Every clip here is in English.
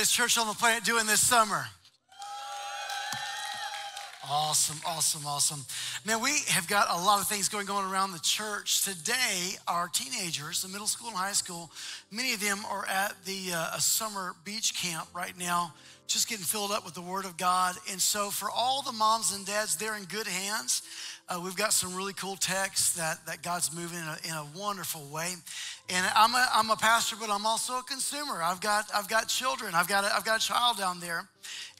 greatest church on the planet doing this summer? Awesome, awesome, awesome. Man, we have got a lot of things going on around the church. Today, our teenagers, the middle school and high school, many of them are at the uh, a summer beach camp right now, just getting filled up with the Word of God. And so, for all the moms and dads, they're in good hands. Uh, we've got some really cool texts that, that God's moving in a, in a wonderful way. And I'm a, I'm a pastor, but I'm also a consumer. I've got, I've got children. I've got, a, I've got a child down there.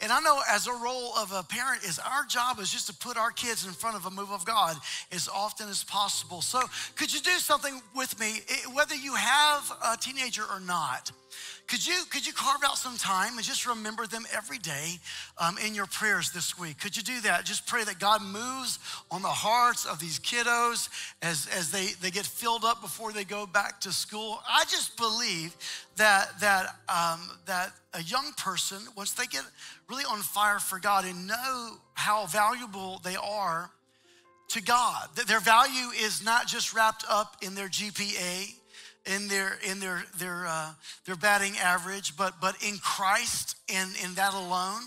And I know as a role of a parent is our job is just to put our kids in front of a move of God as often as possible. So could you do something with me, whether you have a teenager or not? Could you, could you carve out some time and just remember them every day um, in your prayers this week? Could you do that? Just pray that God moves on the hearts of these kiddos as, as they, they get filled up before they go back to school. I just believe that, that, um, that a young person, once they get really on fire for God and know how valuable they are to God, that their value is not just wrapped up in their GPA in their in their their uh, their batting average, but but in Christ and in that alone,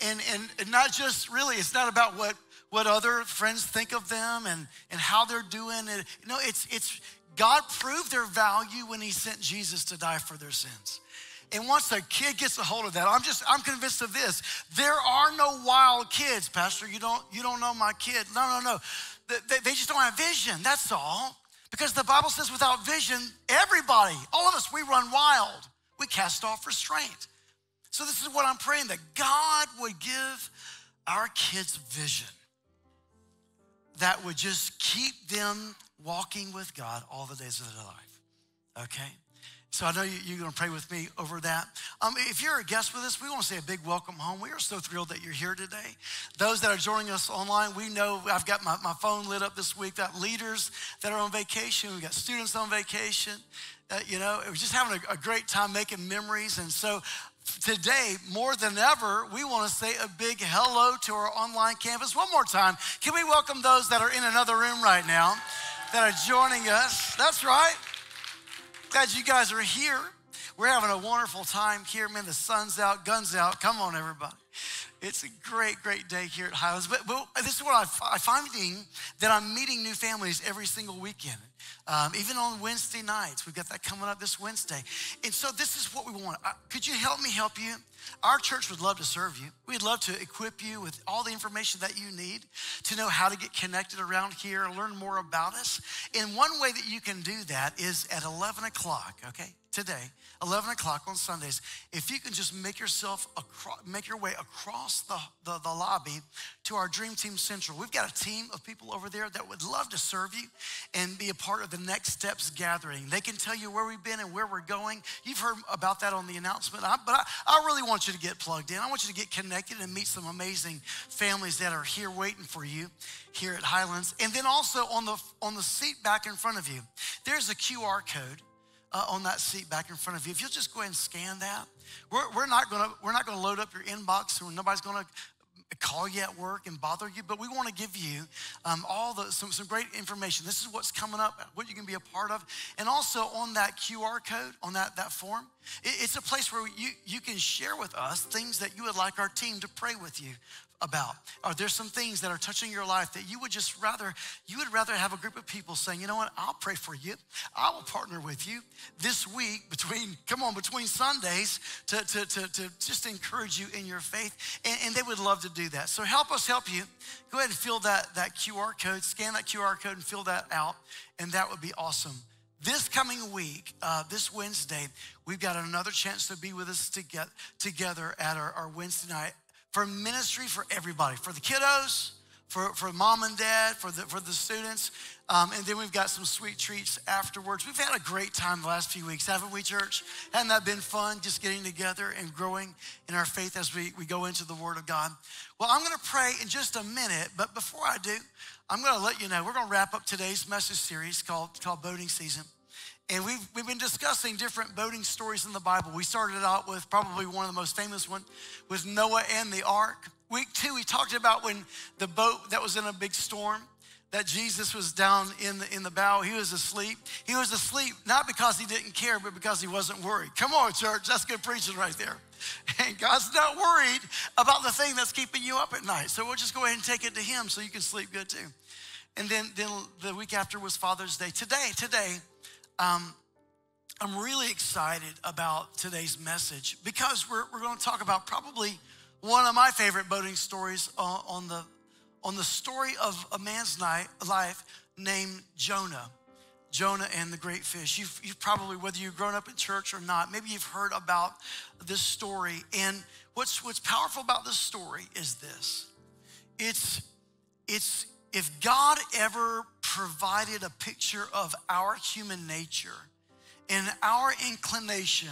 and and not just really. It's not about what what other friends think of them and and how they're doing. You know, it's it's God proved their value when He sent Jesus to die for their sins. And once a kid gets a hold of that, I'm just I'm convinced of this. There are no wild kids, Pastor. You don't you don't know my kid. No, no, no. They, they just don't have vision. That's all. Because the Bible says without vision, everybody, all of us, we run wild. We cast off restraint. So this is what I'm praying that God would give our kids vision that would just keep them walking with God all the days of their life. Okay? So I know you, are going to pray with me over that. Um, if you're a guest with us, we want to say a big welcome home. We are so thrilled that you're here today. Those that are joining us online, we know I've got my, my phone lit up this week. Got leaders that are on vacation. We got students on vacation. Uh, you know, we're just having a, a great time making memories. And so today, more than ever, we want to say a big hello to our online campus. One more time, can we welcome those that are in another room right now that are joining us? That's right. Glad you guys are here. We're having a wonderful time here. Man, the sun's out, guns out. Come on, everybody. It's a great, great day here at Highlands. But, but this is what I, I'm finding that I'm meeting new families every single weekend. Um, even on Wednesday nights, we've got that coming up this Wednesday. And so this is what we want. Uh, could you help me help you? Our church would love to serve you. We'd love to equip you with all the information that you need to know how to get connected around here, and learn more about us. And one way that you can do that is at 11 o'clock, okay, today, 11 o'clock on Sundays, if you can just make yourself, across, make your way across the, the, the lobby to our Dream Team Central. We've got a team of people over there that would love to serve you and be a part of the Next Steps gathering. They can tell you where we've been and where we're going. You've heard about that on the announcement, I, but I, I really want you to get plugged in. I want you to get connected and meet some amazing families that are here waiting for you here at Highlands. And then also on the, on the seat back in front of you, there's a QR code uh, on that seat back in front of you. If you'll just go ahead and scan that, we're, we're not gonna we're not gonna load up your inbox, so nobody's gonna call you at work and bother you, but we want to give you um, all the some, some great information. This is what's coming up, what you can be a part of, and also on that QR code on that that form, it, it's a place where you you can share with us things that you would like our team to pray with you about? Are there some things that are touching your life that you would just rather, you would rather have a group of people saying, you know what, I'll pray for you. I will partner with you this week between, come on, between Sundays to, to, to, to just encourage you in your faith. And, and, they would love to do that. So help us help you. Go ahead and fill that, that QR code, scan that QR code and fill that out. And that would be awesome. This coming week, uh, this Wednesday, we've got another chance to be with us to get together at our, our Wednesday night for ministry for everybody, for the kiddos, for, for mom and dad, for the, for the students. Um, and then we've got some sweet treats afterwards. We've had a great time the last few weeks, haven't we, church? Hasn't that been fun just getting together and growing in our faith as we, we go into the Word of God? Well, I'm going to pray in just a minute, but before I do, I'm going to let you know we're going to wrap up today's message series called, called Boating Season. And we've, we've been discussing different boating stories in the Bible. We started out with probably one of the most famous one was Noah and the ark. Week two, we talked about when the boat that was in a big storm, that Jesus was down in the, in the bow. He was asleep. He was asleep not because he didn't care, but because he wasn't worried. Come on, church. That's good preaching right there. And God's not worried about the thing that's keeping you up at night. So we'll just go ahead and take it to Him so you can sleep good too. And then, then the week after was Father's Day. Today, today, um, I'm really excited about today's message because we're, we're going to talk about probably one of my favorite boating stories on, on the, on the story of a man's night, life named Jonah. Jonah and the great fish. You've, you've probably, whether you've grown up in church or not, maybe you've heard about this story. And what's, what's powerful about this story is this it's, it's if God ever provided a picture of our human nature and our inclination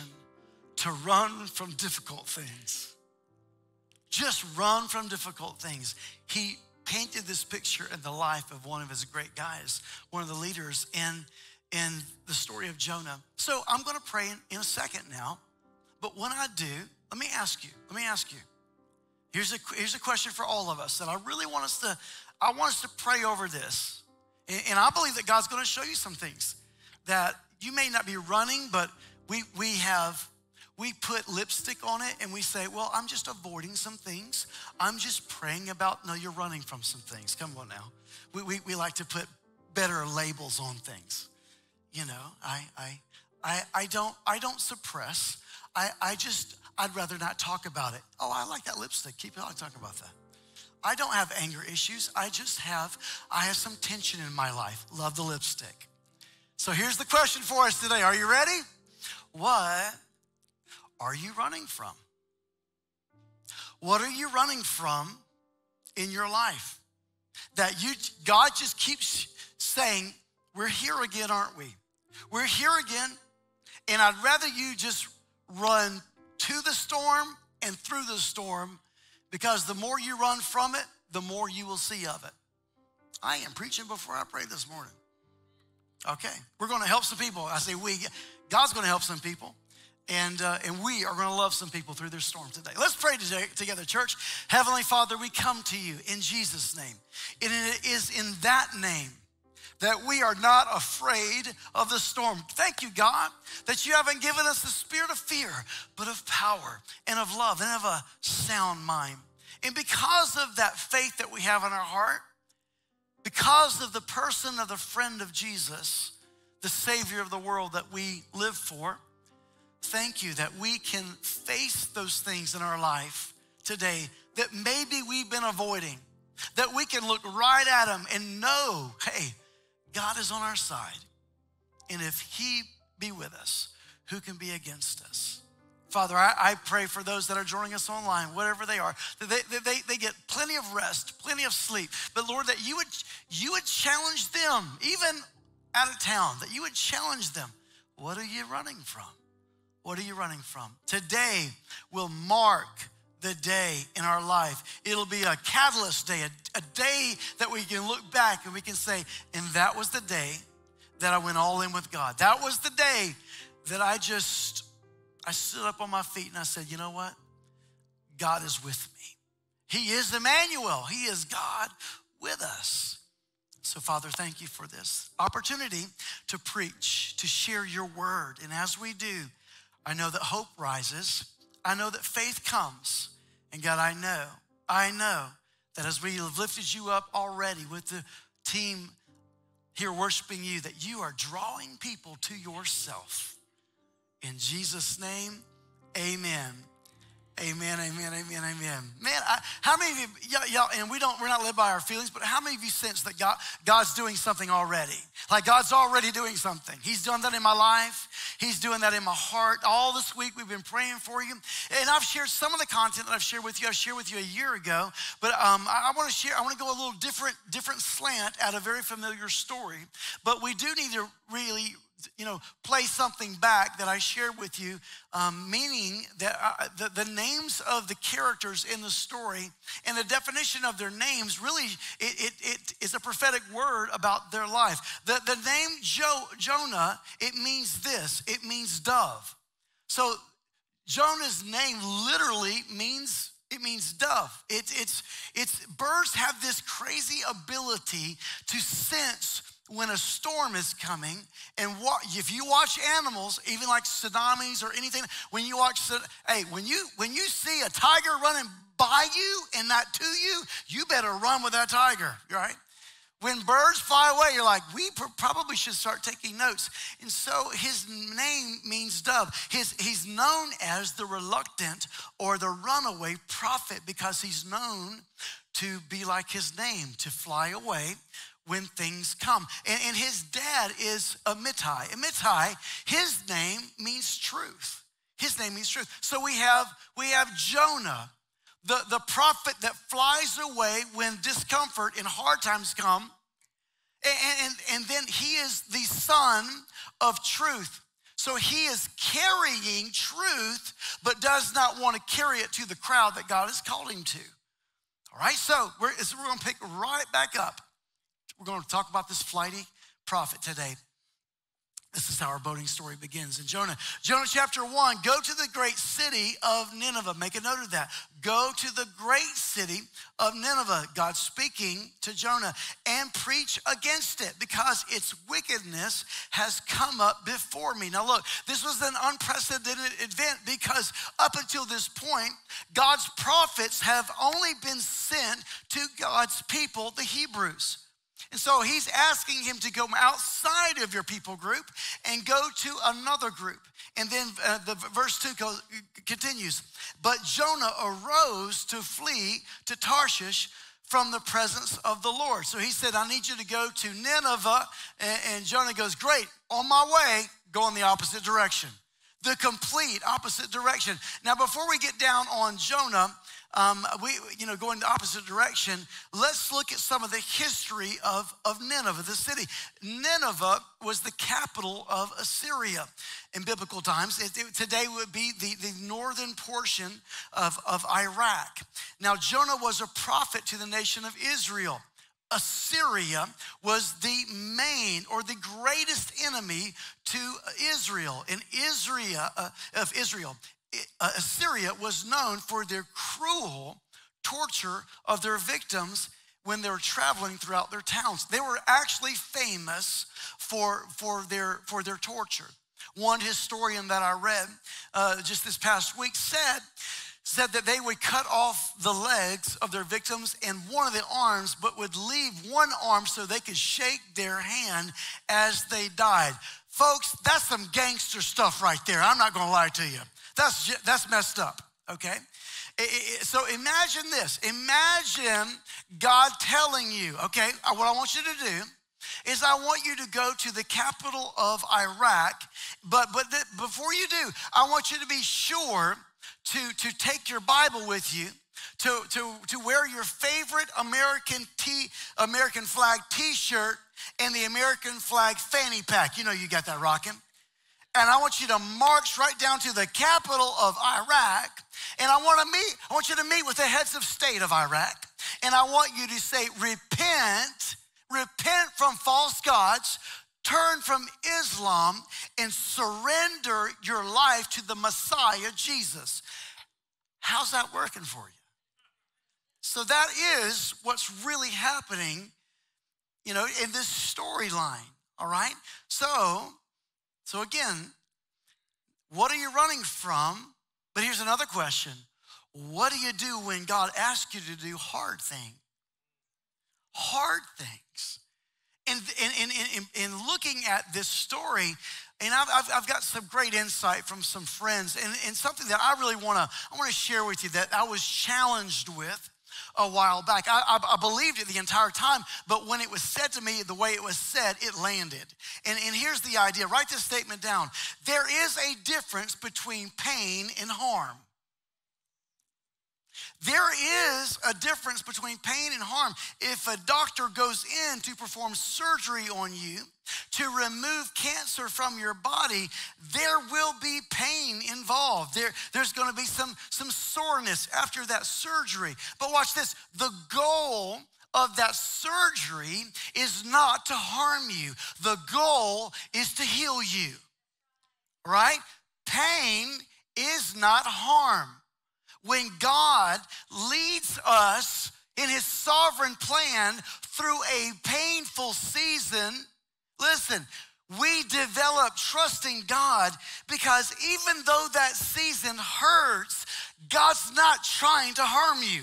to run from difficult things, just run from difficult things, He painted this picture in the life of one of his great guys, one of the leaders in, in the story of Jonah. So I'm going to pray in, in a second now. But when I do, let me ask you, let me ask you. Here's a, here's a question for all of us that I really want us to, I want us to pray over this. And, and I believe that God's going to show you some things that you may not be running, but we, we have we put lipstick on it and we say, Well, I'm just avoiding some things. I'm just praying about, no, you're running from some things. Come on now. We, we, we like to put better labels on things. You know, I, I, I, I, don't, I don't suppress. I, I just, I'd rather not talk about it. Oh, I like that lipstick. Keep on talking about that. I don't have anger issues. I just have, I have some tension in my life. Love the lipstick. So here's the question for us today. Are you ready? What are you running from? What are you running from in your life? That you God just keeps saying, We're here again, aren't we? We're here again, and I'd rather you just run to the storm and through the storm because the more you run from it, the more you will see of it. I am preaching before I pray this morning. Okay, we're going to help some people. I say we, God's going to help some people and, uh, and we are going to love some people through this storm today. Let's pray today, together, church. Heavenly Father, we come to you in Jesus' name. And it is in that name that we are not afraid of the storm. Thank you, God, that you haven't given us the spirit of fear, but of power and of love and of a sound mind. And because of that faith that we have in our heart, because of the person of the friend of Jesus, the Savior of the world that we live for, thank you that we can face those things in our life today that maybe we've been avoiding, that we can look right at them and know, hey, God is on our side. And if He be with us, who can be against us? Father, I, I, pray for those that are joining us online, whatever they are, that they, they, they get plenty of rest, plenty of sleep. But Lord, that you would, you would challenge them, even out of town, that you would challenge them. What are you running from? What are you running from? Today will mark the day in our life. It'll be a catalyst day, a, a, day that we can look back and we can say, and that was the day that I went all in with God. That was the day that I just, I stood up on my feet and I said, you know what? God is with me. He is Emmanuel. He is God with us. So, Father, thank you for this opportunity to preach, to share your word. And as we do, I know that hope rises. I know that faith comes. And God, I know, I know that as we have lifted you up already with the team here worshiping you, that you are drawing people to yourself. In Jesus' name, amen. Amen, amen, amen, amen. Man, I, how many of you, y'all, and we don't, we're not led by our feelings, but how many of you sense that God, God's doing something already? Like God's already doing something. He's done that in my life. He's doing that in my heart. All this week we've been praying for you. And I've shared some of the content that I've shared with you. I shared with you a year ago, but um, I, I want to share, I want to go a little different, different slant at a very familiar story. But we do need to really you know, play something back that I shared with you, um, meaning that uh, the, the names of the characters in the story and the definition of their names really it, it, it is a prophetic word about their life. The, the name jo, Jonah, it means this, it means dove. So Jonah's name literally means it means dove. It, it's, it's birds have this crazy ability to sense when a storm is coming and what, if you watch animals even like tsunamis or anything when you watch hey when you when you see a tiger running by you and not to you you better run with that tiger right when birds fly away, you're like, we probably should start taking notes. And so his name means dove. His, he's known as the reluctant or the runaway prophet because he's known to be like his name, to fly away when things come. And, and his dad is Amittai. Amittai, his name means truth. His name means truth. So we have, we have Jonah, the, the prophet that flies away when discomfort and hard times come. And, and, and then he is the son of truth. So he is carrying truth, but does not want to carry it to the crowd that God has called him to. All right, so we're, so we're going to pick right back up. We're going to talk about this flighty prophet today. This is how our boating story begins in Jonah. Jonah chapter one, go to the great city of Nineveh. Make a note of that. Go to the great city of Nineveh, God speaking to Jonah, and preach against it because its wickedness has come up before me. Now, look, this was an unprecedented event because up until this point, God's prophets have only been sent to God's people, the Hebrews. And so he's asking him to go outside of your people group and go to another group. And then uh, the verse 2 goes, continues. But Jonah arose to flee to Tarshish from the presence of the Lord. So he said, I need you to go to Nineveh. And, and Jonah goes, Great, on my way, go in the opposite direction. The complete opposite direction. Now, before we get down on Jonah, um, we, you know, going the opposite direction, let's look at some of the history of, of Nineveh, the city. Nineveh was the capital of Assyria in biblical times. It, it, today would be the, the northern portion of, of Iraq. Now, Jonah was a prophet to the nation of Israel. Assyria was the main or the greatest enemy to Israel. In Israel, uh, of Israel, Assyria was known for their cruel torture of their victims when they were traveling throughout their towns. They were actually famous for, for, their, for their torture. One historian that I read uh, just this past week said, said that they would cut off the legs of their victims and one of the arms, but would leave one arm so they could shake their hand as they died. Folks, that's some gangster stuff right there. I'm not gonna lie to you. That's, that's messed up, okay? So imagine this. Imagine God telling you, okay, uh, what I want you to do is I want you to go to the capital of Iraq, but, but the, before you do, I want you to be sure to, to take your Bible with you, to, to, to wear your favorite American, t, American flag t-shirt and the American flag fanny pack. You know you got that rocking and I want you to march right down to the capital of Iraq. And I want to meet, I want you to meet with the heads of state of Iraq. And I want you to say, repent, repent from false gods, turn from Islam, and surrender your life to the Messiah, Jesus. How's that working for you? So that is what's really happening, you know, in this storyline, all right? So so, again, what are you running from? But here's another question What do you do when God asks you to do hard things? Hard things. And in, in, in, in looking at this story, and I've, I've, got some great insight from some friends, and, and something that I really want to I want to share with you that I was challenged with a while back. I, I, I, believed it the entire time, but when it was said to me the way it was said, it landed. And, and here's the idea write this statement down. There is a difference between pain and harm. There is a difference between pain and harm. If a doctor goes in to perform surgery on you to remove cancer from your body, there will be pain involved. There, there's going to be some, some soreness after that surgery. But watch this the goal of that surgery is not to harm you, the goal is to heal you, right? Pain is not harm when God leads us in his sovereign plan through a painful season, Listen, we develop trusting God because even though that season hurts, God's not trying to harm you.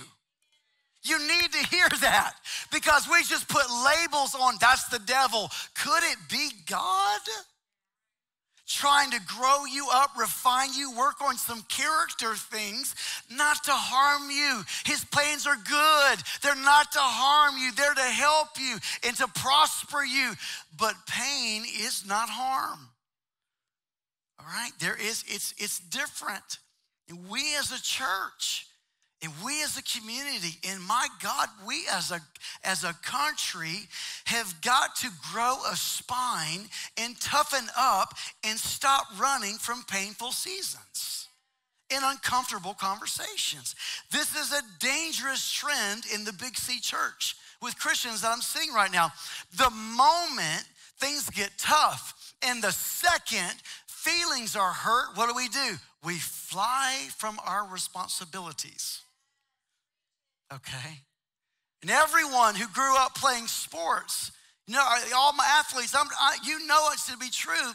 You need to hear that because we just put labels on that's the devil. Could it be God? Trying to grow you up, refine you, work on some character things, not to harm you. His plans are good. They're not to harm you, they're to help you and to prosper you. But pain is not harm. All right? There is, it's, it's different. We as a church, and we as a community, and my God, we as a, as a country have got to grow a spine and toughen up and stop running from painful seasons and uncomfortable conversations. This is a dangerous trend in the Big C church with Christians that I'm seeing right now. The moment things get tough and the second feelings are hurt, what do we do? We fly from our responsibilities okay? And everyone who grew up playing sports, you know, all my athletes, I, you know it's to be true.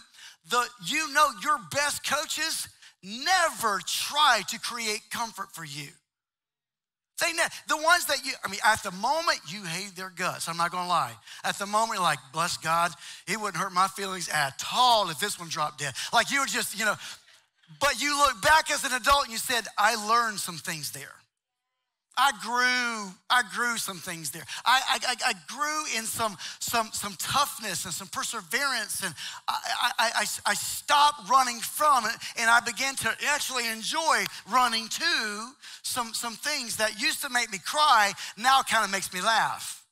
The, you know your best coaches never try to create comfort for you. They ne- the ones that you, I mean, at the moment you hate their guts. I'm not gonna lie. At the moment, like, bless God, it wouldn't hurt my feelings at all if this one dropped dead. Like you were just, you know, but you look back as an adult and you said, I learned some things there. I grew, I grew some things there. I, I, I grew in some, some, some toughness and some perseverance, and I, I, I, I stopped running from it, and I began to actually enjoy running to some, some things that used to make me cry, now kind of makes me laugh.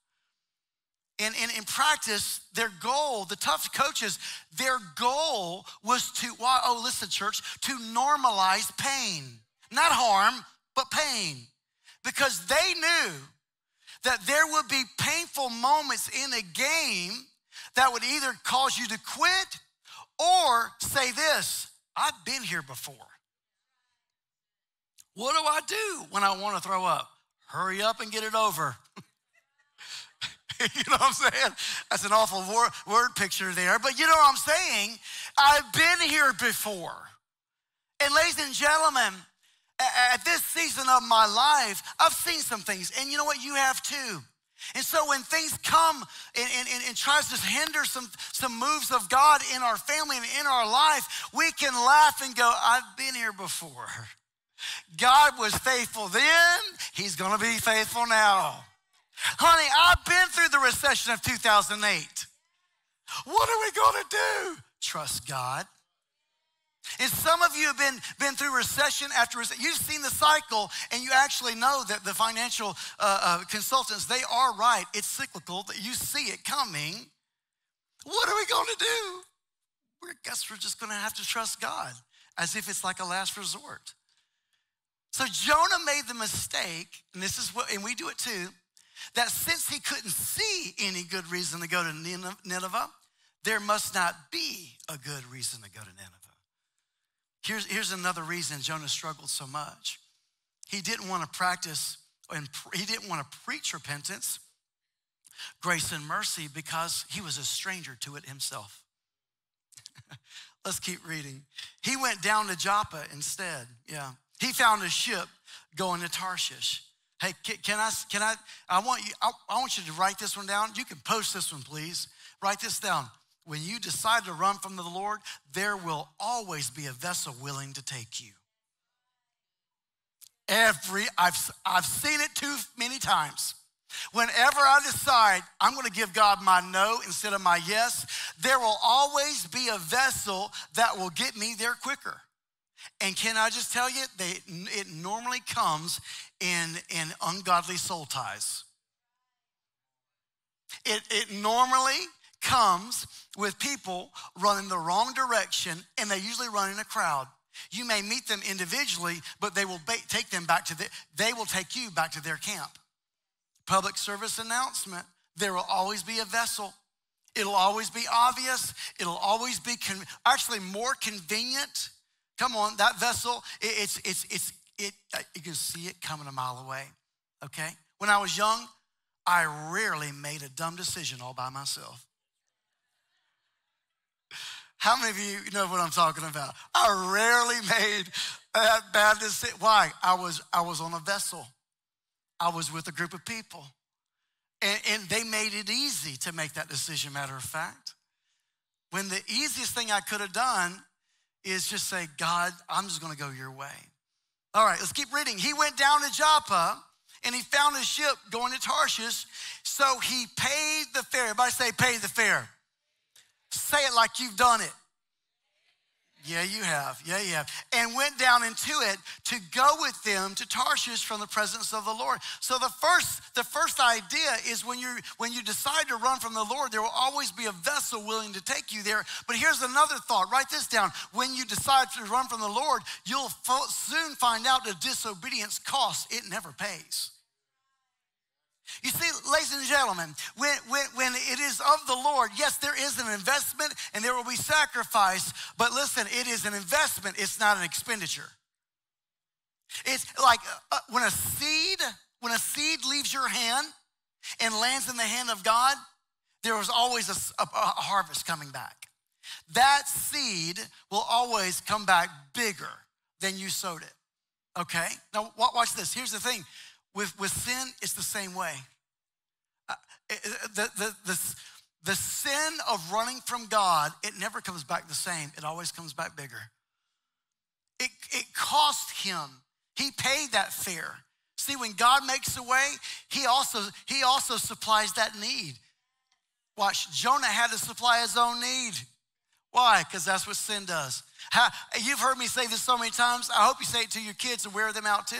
And, and in practice, their goal, the tough coaches, their goal was to, oh, listen, church, to normalize pain. Not harm, but pain because they knew that there would be painful moments in a game that would either cause you to quit or say this I've been here before. What do I do when I want to throw up? Hurry up and get it over. you know what I'm saying? That's an awful word, word picture there, but you know what I'm saying? I've been here before. And ladies and gentlemen, at this season of my life, I've seen some things, and you know what? You have too. And so when things come and, and, and, tries to hinder some, some moves of God in our family and in our life, we can laugh and go, I've been here before. God was faithful then, He's gonna be faithful now. Honey, I've been through the recession of 2008. What are we gonna do? Trust God. And some of you have been, been through recession after recession. You've seen the cycle, and you actually know that the financial uh, uh, consultants, they are right. It's cyclical, that you see it coming. What are we going to do? I guess we're just going to have to trust God as if it's like a last resort. So Jonah made the mistake, and this is what, and we do it too, that since he couldn't see any good reason to go to Nineveh, there must not be a good reason to go to Nineveh. Here's, here's another reason Jonah struggled so much. He didn't want to practice and he didn't want to preach repentance, grace, and mercy because he was a stranger to it himself. Let's keep reading. He went down to Joppa instead. Yeah. He found a ship going to Tarshish. Hey, can I, can I, I want you, I, I want you to write this one down. You can post this one, please. Write this down. When you decide to run from the Lord, there will always be a vessel willing to take you. Every, I've, I've seen it too many times. Whenever I decide I'm going to give God my no instead of my yes, there will always be a vessel that will get me there quicker. And can I just tell you, they, it normally comes in, in ungodly soul ties. It, it normally comes with people running the wrong direction, and they usually run in a crowd. You may meet them individually, but they will take them back to the, they will take you back to their camp. Public service announcement. There will always be a vessel. It'll always be obvious. It'll always be con- actually more convenient. Come on, that vessel, it, it's, it's, it's, it, uh, you can see it coming a mile away, okay? When I was young, I rarely made a dumb decision all by myself. How many of you know what I'm talking about? I rarely made that bad decision. Why? I was, I was on a vessel. I was with a group of people. And, and they made it easy to make that decision, matter of fact. When the easiest thing I could have done is just say, God, I'm just gonna go your way. All right, let's keep reading. He went down to Joppa and he found a ship going to Tarshish. So he paid the fare. Everybody say, pay the fare. Say it like you've done it. Yeah, you have. Yeah, you have. And went down into it to go with them to Tarshish from the presence of the Lord. So the first, the first idea is when you when you decide to run from the Lord, there will always be a vessel willing to take you there. But here's another thought. Write this down. When you decide to run from the Lord, you'll soon find out that disobedience costs. It never pays. You see, ladies and gentlemen, when, when, when it is of the Lord, yes, there is an investment and there will be sacrifice, but listen, it is an investment, it's not an expenditure. It's like uh, uh when a seed, when a seed leaves your hand and lands in the hand of God, there is always a, a, a harvest coming back. That seed will always come back bigger than you sowed it. Okay? Now, watch this. Here's the thing with, with sin, it's the same way. Uh, the, the, the, the sin of running from God, it never comes back the same. It always comes back bigger. It, it cost him. He paid that fare. See, when God makes a way, he also, he also supplies that need. Watch, Jonah had to supply his own need. Why? Because that's what sin does. How, you've heard me say this so many times. I hope you say it to your kids and wear them out too.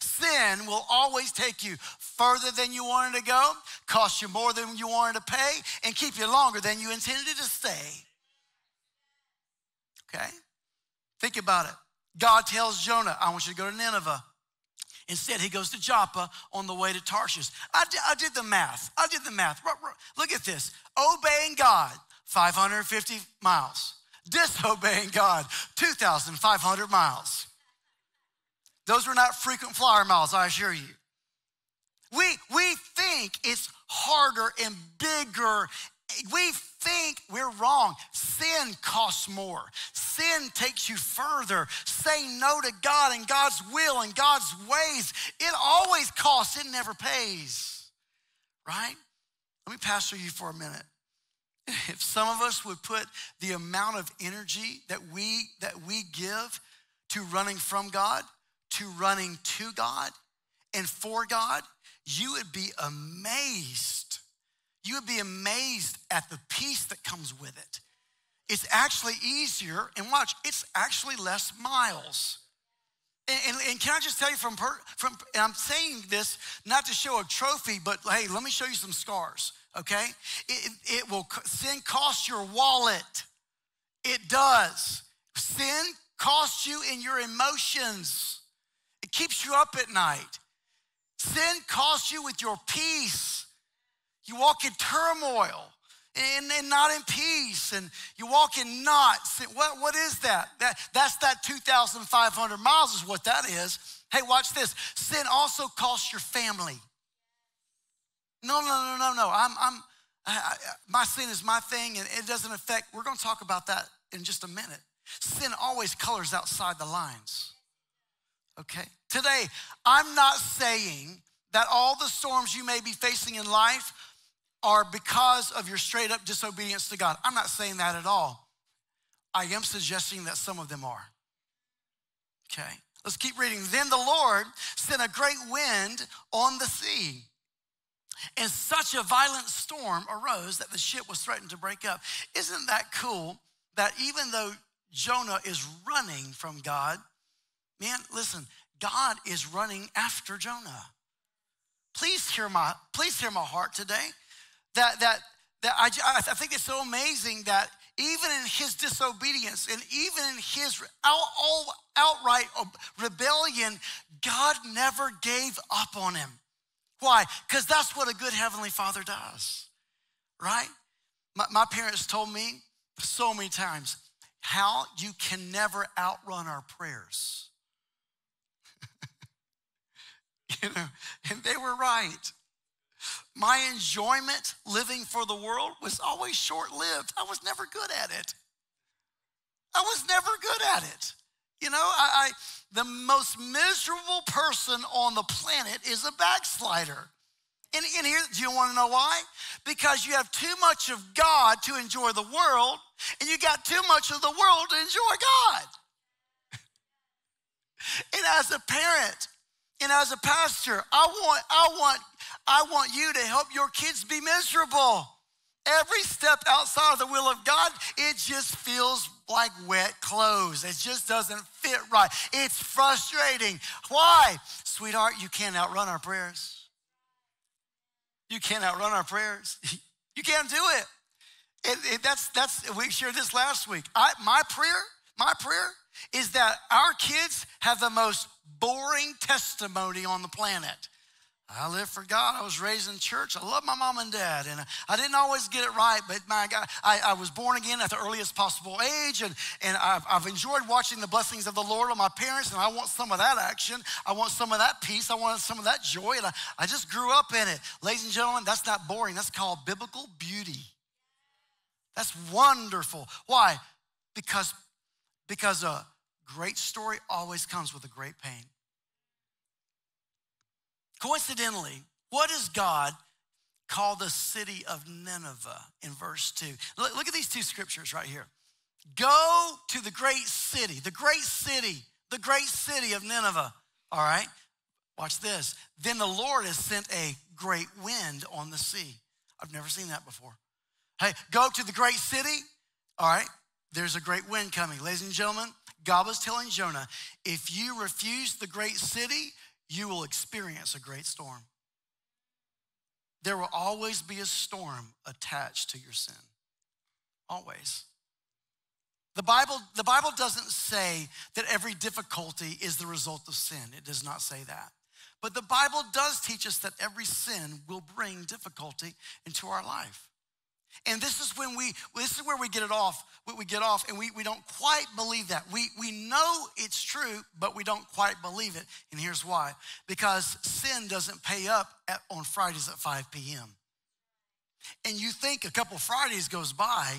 Sin will always take you further than you wanted to go, cost you more than you wanted to pay, and keep you longer than you intended to stay. Okay? Think about it. God tells Jonah, I want you to go to Nineveh. Instead, he goes to Joppa on the way to Tarshish. I did, I did the math. I did the math. Look at this. Obeying God, 550 miles. Disobeying God, 2,500 miles. Those were not frequent flyer miles, I assure you. We, we think it's harder and bigger. We think we're wrong. Sin costs more. Sin takes you further. Say no to God and God's will and God's ways. It always costs, it never pays. Right? Let me pastor you for a minute. If some of us would put the amount of energy that we that we give to running from God to running to God and for God, you would be amazed. You would be amazed at the peace that comes with it. It's actually easier, and watch, it's actually less miles. And, and, and, can I just tell you from, from, and I'm saying this not to show a trophy, but hey, let me show you some scars, okay? It, it will, sin cost your wallet. It does. Sin costs you in your emotions. Keeps you up at night. Sin costs you with your peace. You walk in turmoil and, and not in peace, and you walk in knots. What, what is that? that? That's that 2,500 miles, is what that is. Hey, watch this. Sin also costs your family. No, no, no, no, no. I'm, I'm, I, I, my sin is my thing, and it doesn't affect. We're going to talk about that in just a minute. Sin always colors outside the lines. Okay? Today, I'm not saying that all the storms you may be facing in life are because of your straight up disobedience to God. I'm not saying that at all. I am suggesting that some of them are. Okay? Let's keep reading. Then the Lord sent a great wind on the sea. And such a violent storm arose that the ship was threatened to break up. Isn't that cool that even though Jonah is running from God, Man, listen, God is running after Jonah. Please hear my, please hear my heart today. That, that, that I, I think it's so amazing that even in his disobedience and even in his out, all, outright rebellion, God never gave up on him. Why? Because that's what a good heavenly father does, right? My, my parents told me so many times how you can never outrun our prayers. You know, and they were right. My enjoyment living for the world was always short lived. I was never good at it. I was never good at it. You know, I, I the most miserable person on the planet is a backslider. And, and here, do you want to know why? Because you have too much of God to enjoy the world, and you got too much of the world to enjoy God. and as a parent, and as a pastor, I want, I want, I want you to help your kids be miserable. Every step outside of the will of God, it just feels like wet clothes. It just doesn't fit right. It's frustrating. Why? Sweetheart, you can't outrun our prayers. You can't outrun our prayers. you can't do it. it, it that's, that's, we shared this last week. I, my prayer, my prayer is that our kids have the most boring testimony on the planet. I live for God. I was raised in church. I love my mom and dad. And I didn't always get it right, but my God, I, I was born again at the earliest possible age. And, and I've, I've enjoyed watching the blessings of the Lord on my parents. And I want some of that action. I want some of that peace. I want some of that joy. And I, I just grew up in it. Ladies and gentlemen, that's not boring. That's called biblical beauty. That's wonderful. Why? Because, because a great story always comes with a great pain. Coincidentally, what does God call the city of Nineveh in verse 2? Look, look at these two scriptures right here. Go to the great city, the great city, the great city of Nineveh. All right, watch this. Then the Lord has sent a great wind on the sea. I've never seen that before. Hey, go to the great city. All right, there's a great wind coming. Ladies and gentlemen, God was telling Jonah, if you refuse the great city, you will experience a great storm. There will always be a storm attached to your sin. Always. The Bible, the Bible doesn't say that every difficulty is the result of sin. It does not say that. But the Bible does teach us that every sin will bring difficulty into our life. And this is when we, this is where we get it off, we get off, and we, we don't quite believe that. We, we know it's true, but we don't quite believe it. And here's why because sin doesn't pay up at, on Fridays at 5 p.m. And you think a couple Fridays goes by,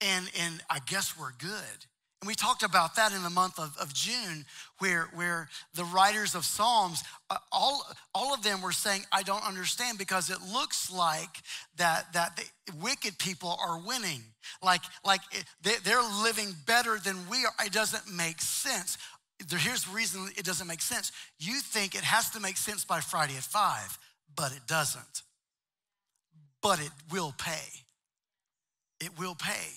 and, and I guess we're good. And we talked about that in the month of, of June, where, where the writers of Psalms, uh, all, all of them were saying, I don't understand because it looks like that, that the wicked people are winning. Like, like they, they're living better than we are. It doesn't make sense. Here's the reason it doesn't make sense. You think it has to make sense by Friday at five, but it doesn't. But it will pay. It will pay.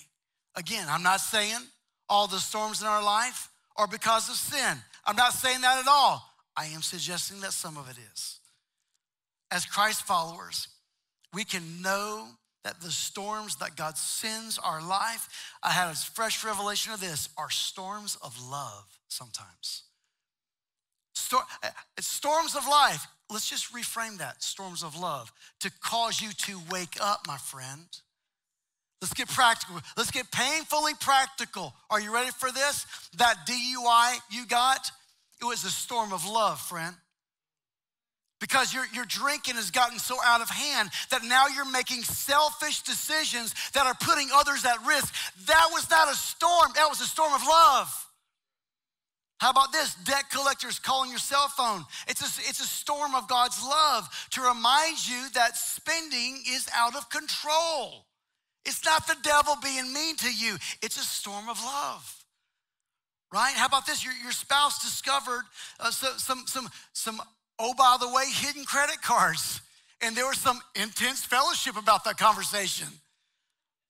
Again, I'm not saying all the storms in our life are because of sin. I'm not saying that at all. I am suggesting that some of it is. As Christ followers, we can know that the storms that God sends our life, I had a fresh revelation of this, are storms of love sometimes. Stor- uh, storms of life, let's just reframe that storms of love to cause you to wake up, my friend Let's get practical. Let's get painfully practical. Are you ready for this? That DUI you got, it was a storm of love, friend. Because your, your drinking has gotten so out of hand that now you're making selfish decisions that are putting others at risk. That was not a storm, that was a storm of love. How about this? Debt collectors calling your cell phone. It's a, it's a storm of God's love to remind you that spending is out of control. It's not the devil being mean to you, it's a storm of love. Right? How about this? Your, your spouse discovered uh, so, some, some, some, oh, by the way, hidden credit cards. And there was some intense fellowship about that conversation.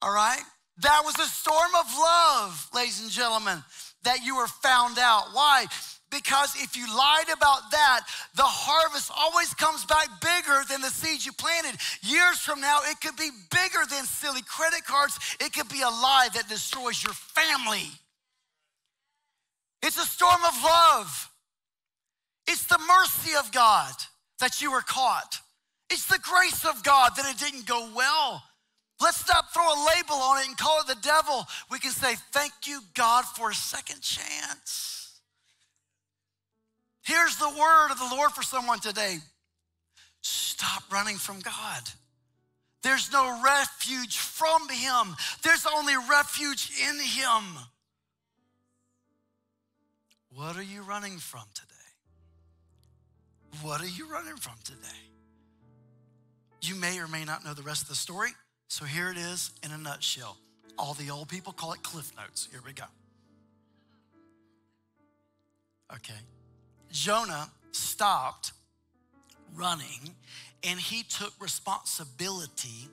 All right? That was a storm of love, ladies and gentlemen, that you were found out. Why? Because if you lied about that, the harvest always comes back bigger than the seeds you planted. Years from now, it could be bigger than silly credit cards. It could be a lie that destroys your family. It's a storm of love. It's the mercy of God that you were caught. It's the grace of God that it didn't go well. Let's not throw a label on it and call it the devil. We can say, Thank you, God, for a second chance. Here's the word of the Lord for someone today stop running from God. There's no refuge from Him, there's only refuge in Him. What are you running from today? What are you running from today? You may or may not know the rest of the story, so here it is in a nutshell. All the old people call it Cliff Notes. Here we go. Okay. Jonah stopped running and he took responsibility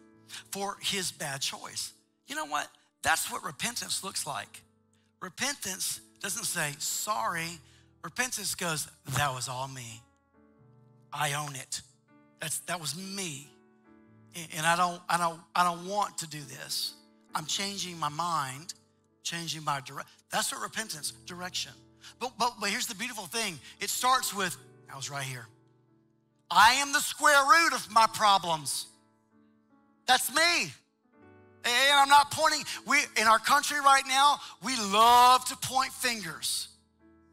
for his bad choice. You know what? That's what repentance looks like. Repentance doesn't say sorry. Repentance goes, that was all me. I own it. That's, that was me. And I don't, I, don't, I don't want to do this. I'm changing my mind, changing my direction. That's what repentance, direction. But, but, but here's the beautiful thing it starts with, I was right here. I am the square root of my problems. That's me. And I'm not pointing, we in our country right now, we love to point fingers.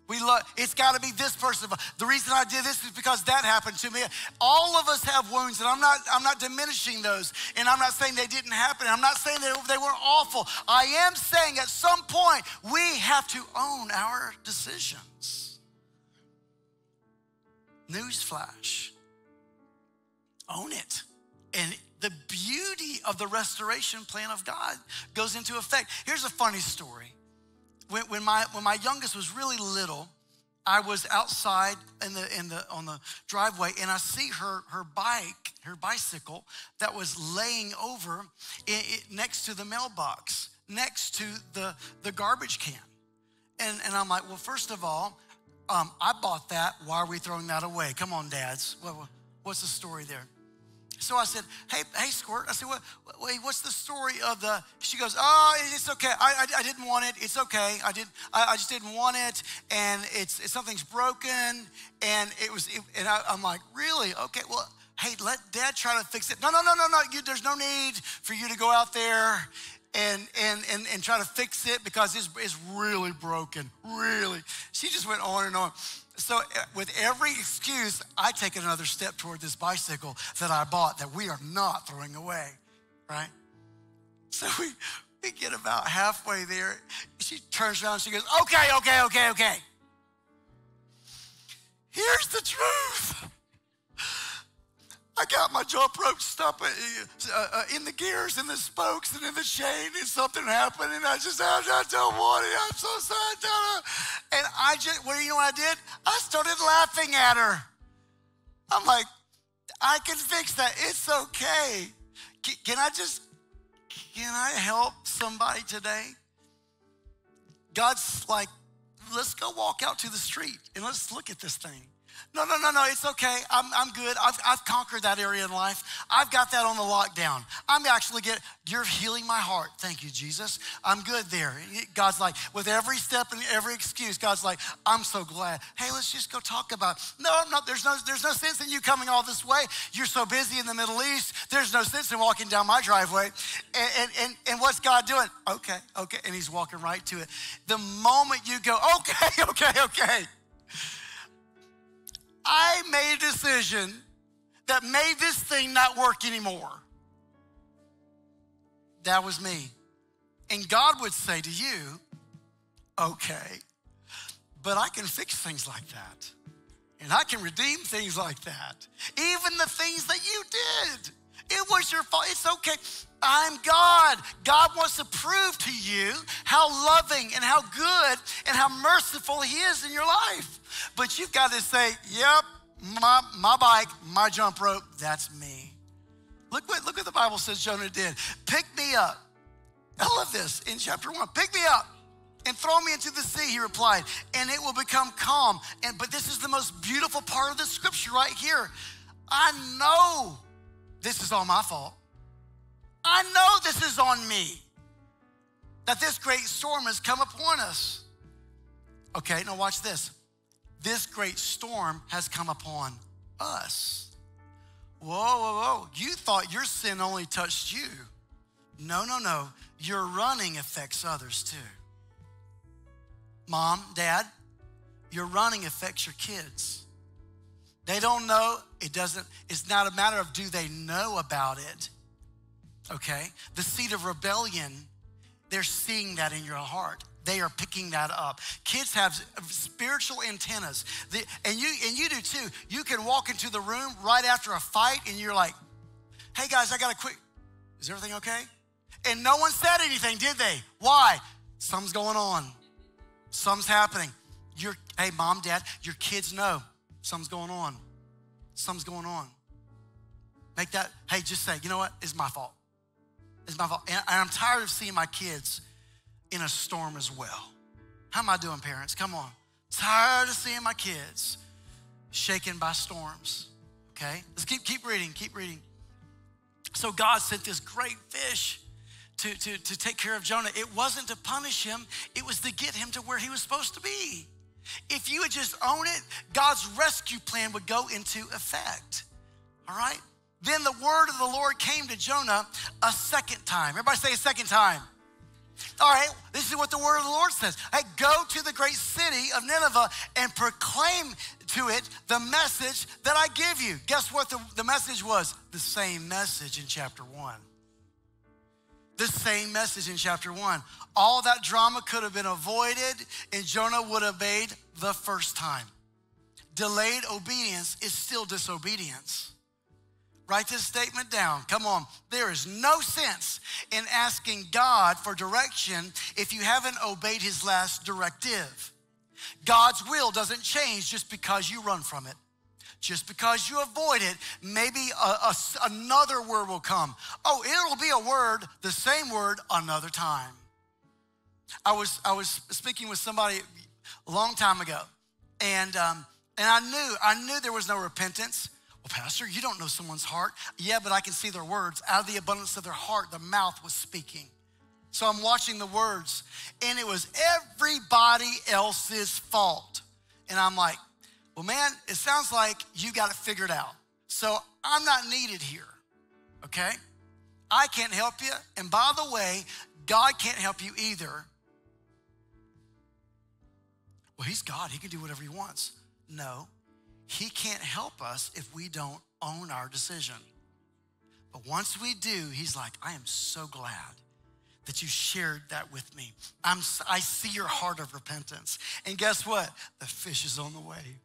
We love, it's got to be this person. The reason I did this is because that happened to me. All of us have wounds, and I'm not, I'm not diminishing those. And I'm not saying they didn't happen. I'm not saying that they weren't awful. I am saying at some point we have to own our decisions. Newsflash. Own it. And the beauty of the restoration plan of God goes into effect. Here's a funny story when, when, my, when my youngest was really little, I was outside in the, in the, on the driveway and I see her, her bike, her bicycle that was laying over it, it, next to the mailbox, next to the, the garbage can. And, and I'm like, well, first of all, um, I bought that. Why are we throwing that away? Come on, dads. What, what's the story there? So I said, hey, hey, Squirt. I said, what, wait, what's the story of the, she goes, oh, it's okay. I, I, I didn't want it. It's okay. I, did, I, I just didn't want it. And it's, something's broken. And it was, it, and I, I'm like, really? Okay, well, hey, let dad try to fix it. No, no, no, no, no. You, there's no need for you to go out there and, and, and, and try to fix it because it's, it's really broken, really. She just went on and on. So, uh, with every excuse, I take another step toward this bicycle that I bought that we are not throwing away, right? So, we, we get about halfway there. She turns around, she goes, Okay, okay, okay, okay. Here's the truth. I got my jump rope stuck uh, uh, in the gears, in the spokes, and in the chain, and something happened, and I just, I, don't want it. I'm so sad. And I just, what do you know what I did? I started laughing at her. I'm like, I can fix that. It's okay. Can I just, can I help somebody today? God's like, let's go walk out to the street and let's look at this thing. No, no, no, no, it's okay. I'm, I'm good. I've, I've conquered that area in life. I've got that on the lockdown. I'm actually getting, you're healing my heart. Thank you, Jesus. I'm good there. God's like, with every step and every excuse, God's like, I'm so glad. Hey, let's just go talk about. It. No, no, there's no, there's no sense in you coming all this way. You're so busy in the Middle East. There's no sense in walking down my driveway. And, and, and, and what's God doing? Okay, okay. And he's walking right to it. The moment you go, okay, okay, okay I made a decision that made this thing not work anymore. That was me. And God would say to you, okay, but I can fix things like that. And I can redeem things like that. Even the things that you did. It was your fault. It's okay. I'm God. God wants to prove to you how loving and how good and how merciful He is in your life. But you've got to say, yep, my, my bike, my jump rope, that's me. Look what, look what the Bible says Jonah did. Pick me up. I love this in chapter one. Pick me up and throw me into the sea, he replied, and it will become calm. And but this is the most beautiful part of the scripture right here. I know this is all my fault. I know this is on me. That this great storm has come upon us. Okay, now watch this this great storm has come upon us. Whoa, whoa, whoa. You thought your sin only touched you. No, no, no. Your running affects others too. Mom, dad, your running affects your kids. They don't know, it doesn't, it's not a matter of do they know about it. Okay? The seed of rebellion, they're seeing that in your heart. they are picking that up. Kids have spiritual antennas, and you and you do too. You can walk into the room right after a fight, and you're like, "Hey guys, I got a quick. Is everything okay?" And no one said anything, did they? Why? Something's going on. Something's happening. Your hey, mom, dad, your kids know something's going on. Something's going on. Make that, hey, just say, you know what? It's my fault. It's my fault. And I'm tired of seeing my kids in a storm as well. How am I doing, parents? Come on. Tired of seeing my kids shaken by storms. Okay? Let's keep, keep reading, keep reading. So God sent this great fish to, to, to take care of Jonah. It wasn't to punish him, it was to get him to where he was supposed to be. If you would just own it, God's rescue plan would go into effect. All right? Then the word of the Lord came to Jonah a second time. Everybody say a second time. All right, this is what the word of the Lord says. Hey, go to the great city of Nineveh and proclaim to it the message that I give you. Guess what the, the message was? The same message in chapter one. The same message in chapter one. All that drama could have been avoided, and Jonah would have obeyed the first time. Delayed obedience is still disobedience. Write this statement down. Come on. There is no sense in asking God for direction if you haven't obeyed his last directive. God's will doesn't change just because you run from it. Just because you avoid it, maybe a, a, another word will come. Oh, it'll be a word, the same word, another time. I was, I was speaking with somebody a long time ago, and, um, and I knew, I knew there was no repentance. Well, Pastor, you don't know someone's heart. Yeah, but I can see their words. Out of the abundance of their heart, the mouth was speaking. So I'm watching the words, and it was everybody else's fault. And I'm like, well, man, it sounds like you got it figured out. So I'm not needed here, okay? I can't help you. And by the way, God can't help you either. Well, He's God, He can do whatever He wants. No, he can't help us if we don't own our decision. But once we do, He's like, I am so glad that you shared that with me. I'm, I see your heart of repentance. And guess what? The fish is on the way.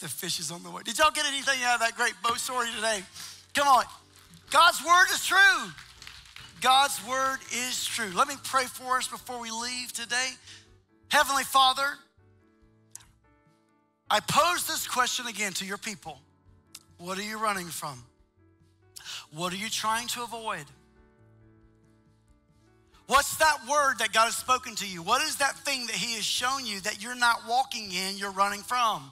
The fish is on the way. Did y'all get anything out of that great boat story today? Come on. God's word is true. God's word is true. Let me pray for us before we leave today. Heavenly Father, I pose this question again to your people What are you running from? What are you trying to avoid? What's that word that God has spoken to you? What is that thing that He has shown you that you're not walking in, you're running from?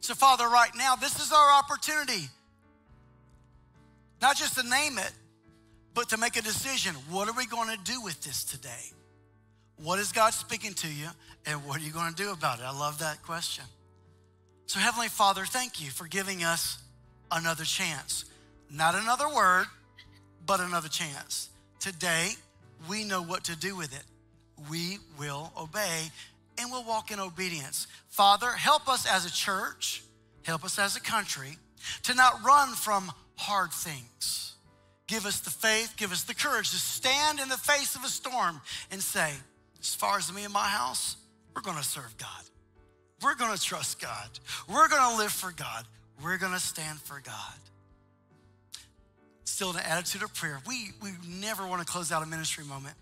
So, Father, right now, this is our opportunity. Not just to name it, but to make a decision. What are we going to do with this today? What is God speaking to you, and what are you going to do about it? I love that question. So, Heavenly Father, thank you for giving us another chance. Not another word, but another chance. Today, we know what to do with it. We will obey and we'll walk in obedience. Father, help us as a church, help us as a country to not run from hard things. Give us the faith, give us the courage to stand in the face of a storm and say, as far as me and my house, we're going to serve God. We're going to trust God. We're going to live for God. We're going to stand for God. Still, an attitude of prayer. We, we never want to close out a ministry moment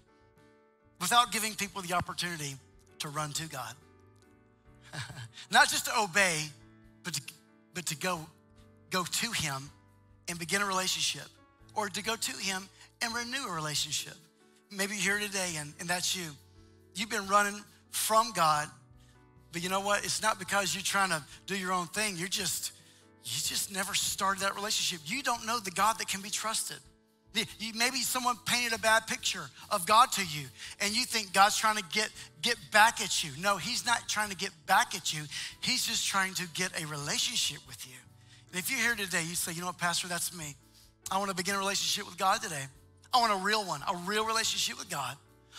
without giving people the opportunity to run to God. Not just to obey, but to, but to go, go to Him and begin a relationship, or to go to Him and renew a relationship. Maybe you're here today and, and that's you. You've been running from God but you know what? It's not because you're trying to do your own thing. You're just, you just never started that relationship. You don't know the God that can be trusted. Maybe someone painted a bad picture of God to you, and you think God's trying to get, get back at you. No, He's not trying to get back at you. He's just trying to get a relationship with you. And if you're here today, you say, you know what, Pastor, that's me. I want to begin a relationship with God today. I want a real one, a real relationship with God.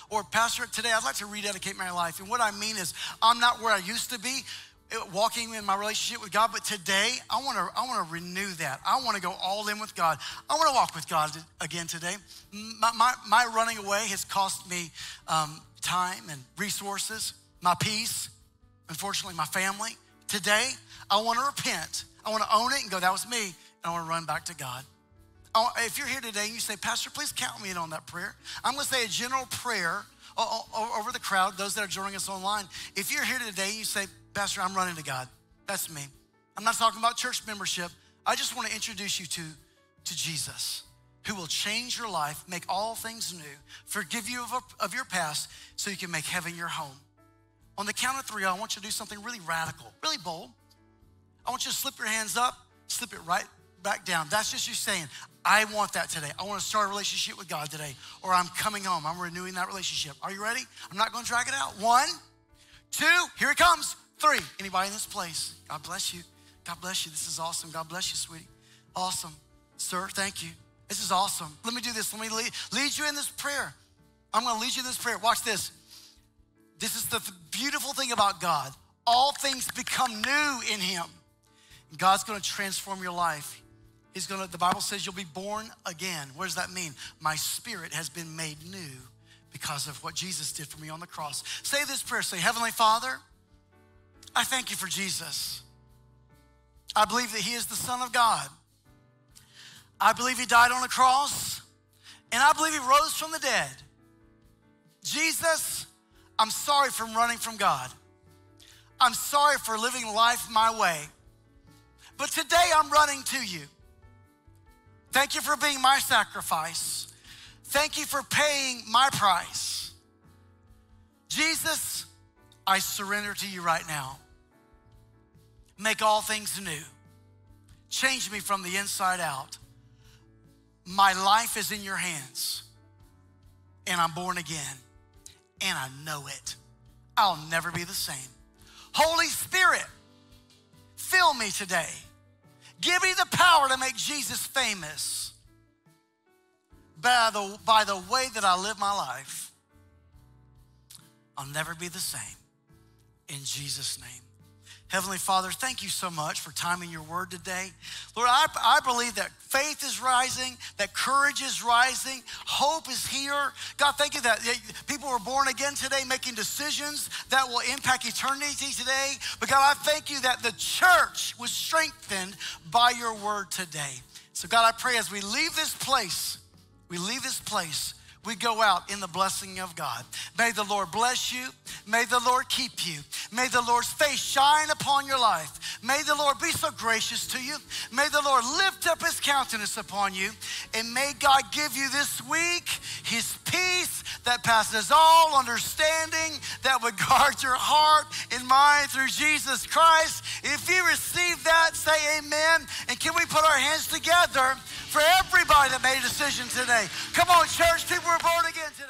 Or, Pastor, today I'd like to rededicate my life. And what I mean is, I'm not where I used to be eh, walking in my relationship with God, but today I want to I want to renew that. I want to go all in with God. I want to walk with God again today. My, my, my running away has cost me um, time and resources, my peace, unfortunately, my family. Today, I want to repent. I want to own it and go, that was me. And I want to run back to God. Oh, if you're here today and you say, Pastor, please count me in on that prayer. I'm going to say a general prayer over the crowd, those that are joining us online. If you're here today and you say, Pastor, I'm running to God, that's me. I'm not talking about church membership. I just want to introduce you to, to Jesus, who will change your life, make all things new, forgive you of, of your past so you can make heaven your home. On the count of three, I want you to do something really radical, really bold. I want you to slip your hands up, slip it right back down. That's just you saying, I want that today. I want to start a relationship with God today, or I'm coming home. I'm renewing that relationship. Are you ready? I'm not going to drag it out. One, two, here it comes. Three. Anybody in this place? God bless you. God bless you. This is awesome. God bless you, sweetie. Awesome. Sir, thank you. This is awesome. Let me do this. Let me lead, lead you in this prayer. I'm going to lead you in this prayer. Watch this. This is the beautiful thing about God. All things become new in Him. God's going to transform your life. He's gonna, the Bible says you'll be born again. What does that mean? My spirit has been made new because of what Jesus did for me on the cross. Say this prayer say, Heavenly Father, I thank you for Jesus. I believe that He is the Son of God. I believe He died on the cross, and I believe He rose from the dead. Jesus, I'm sorry for running from God. I'm sorry for living life my way. But today I'm running to you. Thank you for being my sacrifice. Thank you for paying my price. Jesus, I surrender to you right now. Make all things new. Change me from the inside out. My life is in your hands, and I'm born again, and I know it. I'll never be the same. Holy Spirit, fill me today Give me the power to make Jesus famous by the, by the way that I live my life. I'll never be the same. In Jesus' name. Heavenly Father, thank you so much for timing your word today. Lord, I, I believe that faith is rising, that courage is rising, hope is here. God, thank you that people were born again today, making decisions that will impact eternity today. But God, I thank you that the church was strengthened by your word today. So, God, I pray as we leave this place, we leave this place we go out in the blessing of God. May the Lord bless you. May the Lord keep you. May the Lord's face shine upon your life. May the Lord be so gracious to you. May the Lord lift up his countenance upon you. And may God give you this week his peace that passes all understanding, that would guard your heart and mind through Jesus Christ. If you receive that, say amen. And can we put our hands together for everybody that made a decision today? Come on, church, people were born again today.